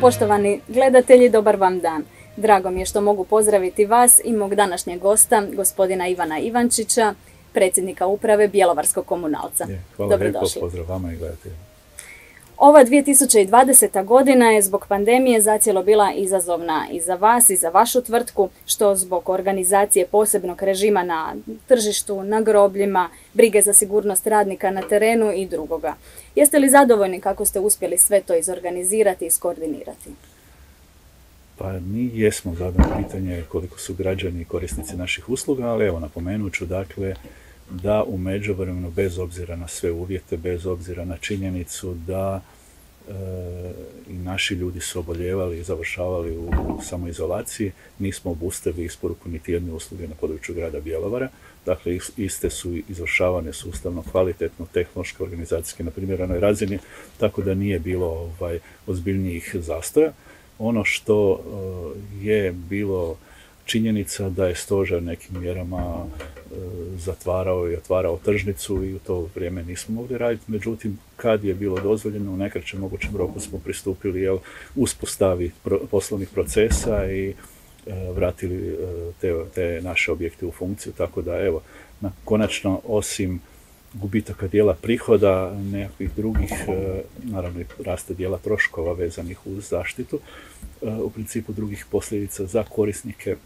Poštovani gledatelji, dobar vam dan. Drago mi je što mogu pozdraviti vas i mog današnjeg gosta, gospodina Ivana Ivančića, predsjednika uprave Bjelovarskog komunalca. hvala lijepo, pozdrav vama i gledateljima. Ova 2020. godina je zbog pandemije zacijelo bila izazovna i za vas i za vašu tvrtku, što zbog organizacije posebnog režima na tržištu, na grobljima, brige za sigurnost radnika na terenu i drugoga. Jeste li zadovoljni kako ste uspjeli sve to izorganizirati i iskoordinirati? Pa mi jesmo zadovoljni pitanje koliko su građani i korisnici naših usluga, ali evo napomenut ću dakle da u međuvremenu, bez obzira na sve uvjete, bez obzira na činjenicu da i naši ljudi su oboljevali i završavali u, samoizolaciji, nismo obustavili isporuku niti jedne usluge na području grada Bjelovara. Dakle, iste su izvršavane sustavno, kvalitetno, tehnološko, organizacijski na primjeranoj razini, tako da nije bilo ovaj, ozbiljnijih zastoja. Ono što e, je bilo činjenica da je stožer nekim mjerama e, zatvarao i otvarao tržnicu i u to vrijeme nismo mogli raditi. Međutim, kad je bilo dozvoljeno, u najkraćem mogućem roku smo pristupili jel, uspostavi poslovnih procesa i e, vratili e, te, te naše objekte u funkciju. Tako da, evo, na, konačno, osim gubitaka dijela prihoda, nekakvih drugih, naravno i raste dijela troškova vezanih uz zaštitu, u principu drugih posljedica za korisnike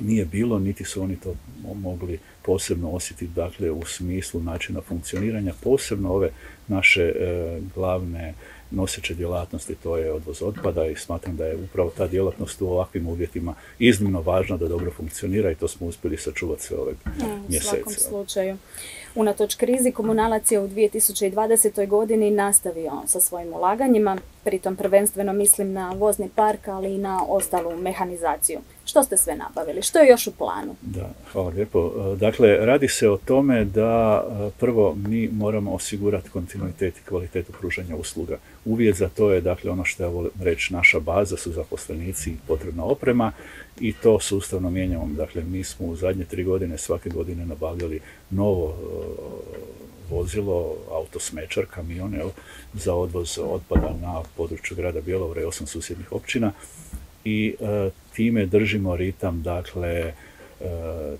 nije bilo, niti su oni to mogli posebno osjetiti, dakle, u smislu načina funkcioniranja, posebno ove naše e, glavne noseće djelatnosti, to je odvoz otpada i smatram da je upravo ta djelatnost u ovakvim uvjetima iznimno važna da dobro funkcionira i to smo uspjeli sačuvati sve ove mjesece. U svakom slučaju. Unatoč krizi komunalac je u 2020. godini nastavio sa svojim ulaganjima, pritom prvenstveno mislim na vozni park, ali i na ostalu mehanizaciju. Što ste sve nabavili? Što je još u planu? Da, hvala lijepo. Dakle, radi se o tome da e, prvo mi moramo osigurati kontinuitet i kvalitetu pružanja usluga. Uvjet za to je, dakle, ono što ja volim reći, naša baza su zaposlenici i potrebna oprema i to sustavno mijenjamo. Dakle, mi smo u zadnje tri godine svake godine nabavljali novo e, vozilo, autosmečar, kamion, za odvoz otpada na području grada Bjelovara i osam susjednih općina i e, time držimo ritam, dakle, e,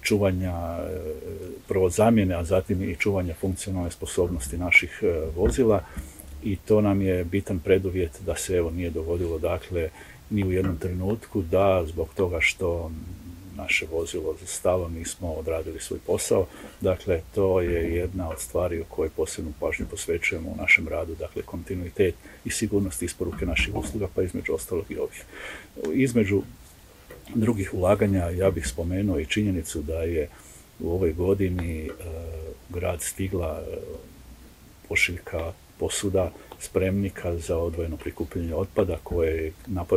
čuvanja, prvo zamjene, a zatim i čuvanja funkcionalne sposobnosti naših vozila i to nam je bitan preduvjet da se evo nije dogodilo dakle ni u jednom trenutku da zbog toga što naše vozilo stalo nismo odradili svoj posao. Dakle, to je jedna od stvari o kojoj posebnu pažnju posvećujemo u našem radu, dakle kontinuitet i sigurnost isporuke naših usluga, pa između ostalog i ovih. Između drugih ulaganja ja bih spomenuo i činjenicu da je u ovoj godini e, grad stigla e, pošiljka posuda spremnika za odvojeno prikupljanje otpada koje je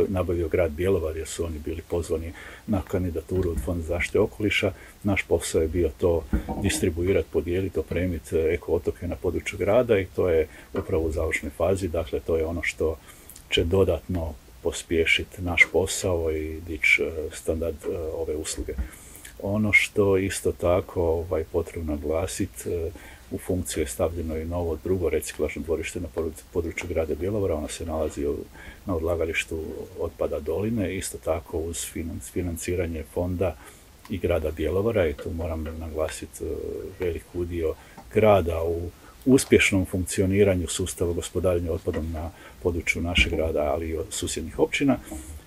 nabavio grad Bjelovar jer su oni bili pozvani na kandidaturu od Fonda zaštite okoliša. Naš posao je bio to distribuirati, podijeliti, opremiti eko otoke na području grada i to je upravo u završnoj fazi. Dakle, to je ono što će dodatno pospješiti naš posao i dići e, standard e, ove usluge. Ono što isto tako ovaj, potrebno naglasiti, e, u funkciju je stavljeno i novo drugo reciklažno dvorište na području grada Bjelovara. Ono se nalazi na odlagalištu otpada Doline, isto tako uz financiranje fonda i grada Bjelovara i tu moram naglasiti e, velik udio grada u uspješnom funkcioniranju sustava gospodarenja otpadom na području našeg grada, ali i susjednih općina.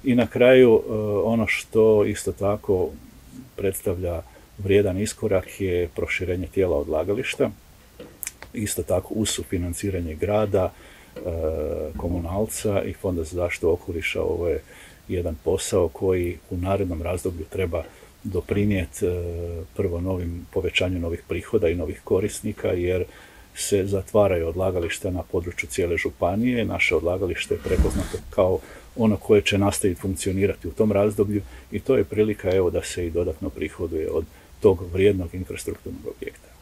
I na kraju e, ono što isto tako predstavlja vrijedan iskorak je proširenje tijela odlagališta isto tako uz sufinanciranje grada, e, komunalca i Fonda za zaštitu okoliša. Ovo je jedan posao koji u narednom razdoblju treba doprinijeti e, prvo novim povećanju novih prihoda i novih korisnika jer se zatvaraju odlagališta na području cijele županije. Naše odlagalište je prepoznato kao ono koje će nastaviti funkcionirati u tom razdoblju i to je prilika evo da se i dodatno prihoduje od tog vrijednog infrastrukturnog objekta.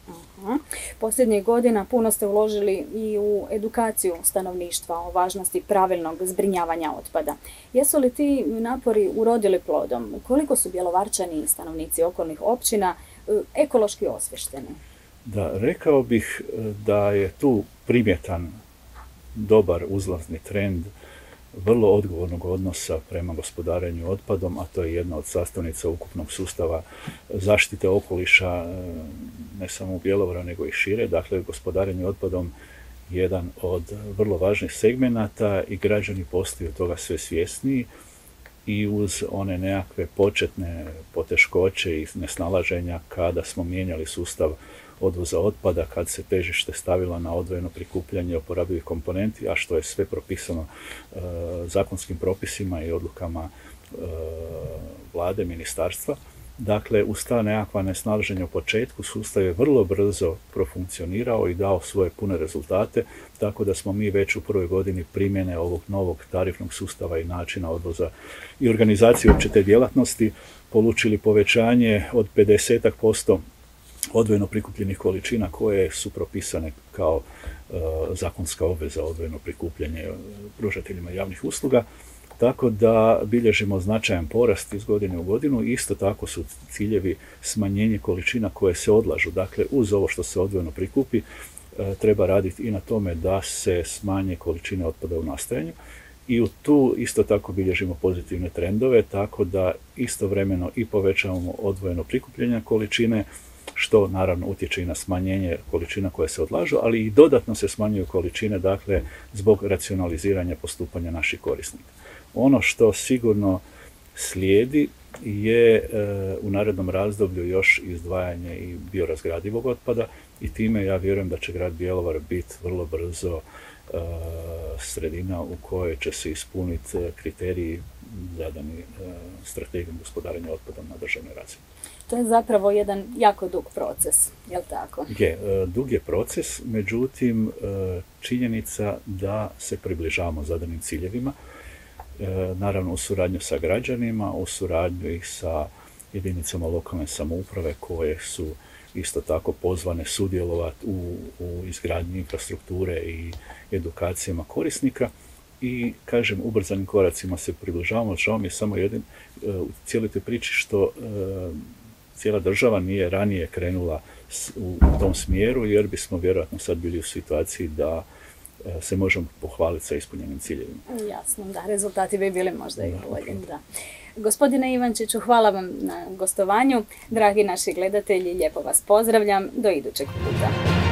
Posljednjih godina puno ste uložili i u edukaciju stanovništva o važnosti pravilnog zbrinjavanja otpada. Jesu li ti napori urodili plodom? Koliko su bjelovarčani i stanovnici okolnih općina e, ekološki osvješteni? Da, rekao bih e, da je tu primjetan dobar uzlazni trend vrlo odgovornog odnosa prema gospodarenju otpadom, a to je jedna od sastavnica ukupnog sustava zaštite okoliša, ne samo u Bjelovara, nego i šire. Dakle, gospodarenje otpadom jedan od vrlo važnih segmenata i građani postaju toga sve svjesniji i uz one nekakve početne poteškoće i nesnalaženja kada smo mijenjali sustav odvoza otpada, kad se težište stavila na odvojeno prikupljanje oporabivih komponenti, a što je sve propisano e, zakonskim propisima i odlukama e, vlade, ministarstva. Dakle, uz ta nekakva nesnalaženja u početku, sustav je vrlo brzo profunkcionirao i dao svoje pune rezultate, tako da smo mi već u prvoj godini primjene ovog novog tarifnog sustava i načina odvoza i organizacije uopće te djelatnosti polučili povećanje od 50% odvojeno prikupljenih količina koje su propisane kao e, zakonska obveza odvojeno prikupljanje pružateljima javnih usluga tako da bilježimo značajan porast iz godine u godinu. Isto tako su ciljevi smanjenje količina koje se odlažu. Dakle, uz ovo što se odvojeno prikupi, e, treba raditi i na tome da se smanje količine otpada u nastajanju. I u tu isto tako bilježimo pozitivne trendove, tako da istovremeno i povećavamo odvojeno prikupljenje količine, što naravno utječe i na smanjenje količina koje se odlažu, ali i dodatno se smanjuju količine, dakle, zbog racionaliziranja postupanja naših korisnika. Ono što sigurno slijedi je e, u narednom razdoblju još izdvajanje i biorazgradivog otpada i time ja vjerujem da će grad Bjelovar biti vrlo brzo e, sredina u kojoj će se ispuniti kriteriji zadani e, strategijom gospodarenja otpadom na državnoj razini. To je zapravo jedan jako dug proces, je li tako? Je, dug je proces, međutim činjenica da se približavamo zadanim ciljevima, E, naravno u suradnju sa građanima, u suradnju ih sa jedinicama lokalne samouprave koje su isto tako pozvane sudjelovati u, u izgradnji infrastrukture i edukacijama korisnika. I kažem ubrzanim koracima se približavamo, žao mi je samo jedan e, u cijeloj toj priči što e, cijela država nije ranije krenula u tom smjeru jer bismo vjerojatno sad bili u situaciji da E, se možemo pohvaliti sa ispunjenim ciljevima. Jasno, da, rezultati bi bili možda i bolji. Da. Gospodine Ivančiću, hvala vam na gostovanju. Dragi naši gledatelji, lijepo vas pozdravljam. Do idućeg puta.